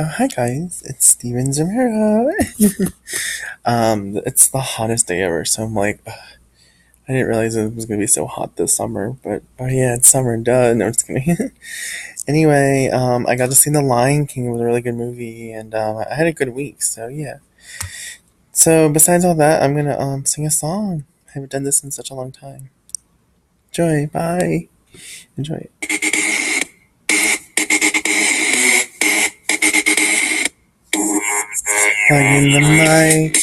Oh, hi guys, it's Stevens Romero. um, it's the hottest day ever, so I'm like, ugh, I didn't realize it was gonna be so hot this summer, but oh yeah, it's summer, duh. No, just kidding. anyway, um, I got to see The Lion King. It was a really good movie, and um, I had a good week, so yeah. So besides all that, I'm gonna um sing a song. I haven't done this in such a long time. Enjoy, bye. Enjoy it. Plug in the mic,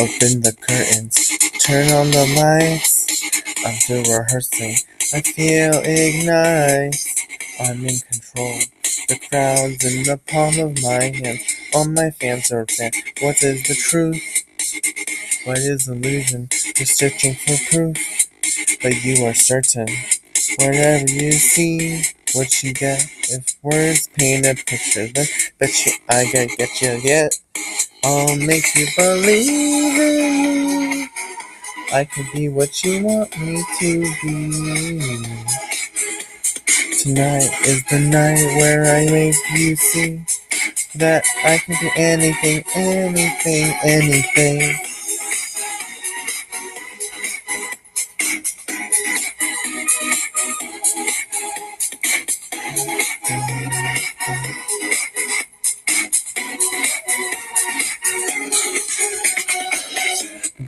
open the curtains, turn on the lights. I'm still rehearsing. I feel ignite. I'm in control. The crowd's in the palm of my hand. All my fans are fan. What is the truth? What is illusion? You're searching for proof, but you are certain. Whatever you see, what you get. If words paint a picture, then bet you I get get you get. I'll make you believe in me. I can be what you want me to be. Tonight is the night where I make you see that I can do anything, anything, anything.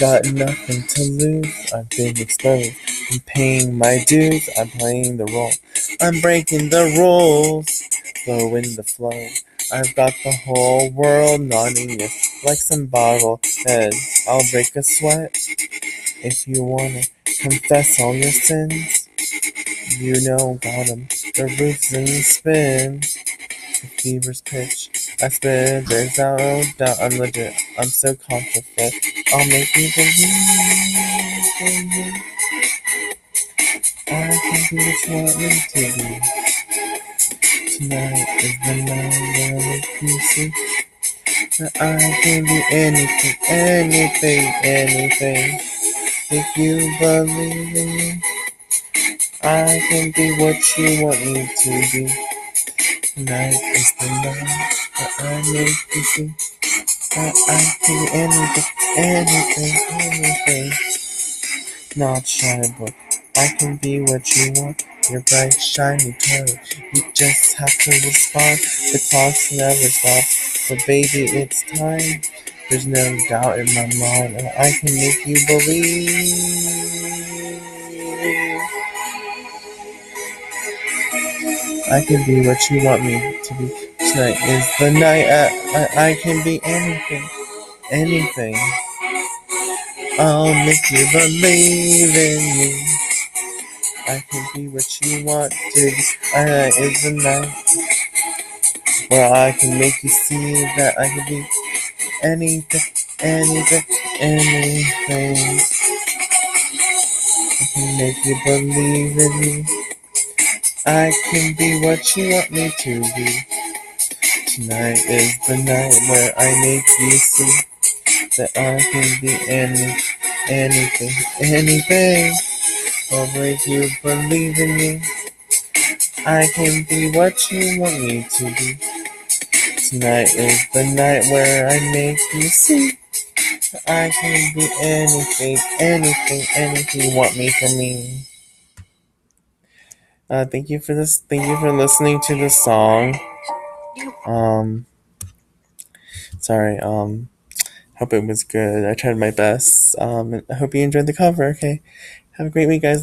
Got nothing to lose, I've been exposed. I'm paying my dues, I'm playing the role. I'm breaking the rules, flow in the flow. I've got the whole world nodding it like some bobbleheads. I'll break a sweat if you wanna confess all your sins. You know, got 'em, the roof's in spin. The fever's pitch. I spit, there's no doubt I'm legit. I'm so confident. I'll make you believe me. I can be what you want me to be. Tonight is the night where I make you see that I can be anything, anything, anything. If you believe in me, I can be what you want me to be. Tonight is the night that I make you see I can be anything, anything, anything. Not shy, but I can be what you want. Your bright, shiny pearl. You just have to respond. The clock's never stops. But baby, it's time. There's no doubt in my mind, and I can make you believe. I can be what you want me to be. Tonight is the night I, I, I can be anything, anything. I'll make you believe in me. I can be what you want to be. Is the night where I can make you see that I can be anything, anything, anything. I can make you believe in me. I can be what you want me to be. Tonight is the night where I make you see that I can be any, anything, anything. I'll you believe in me. I can be what you want me to be. Tonight is the night where I make you see that I can be anything, anything, anything you want me from me. Uh, thank you for this. Thank you for listening to the song. Um, sorry. Um, hope it was good. I tried my best. Um, I hope you enjoyed the cover. Okay, have a great week, guys.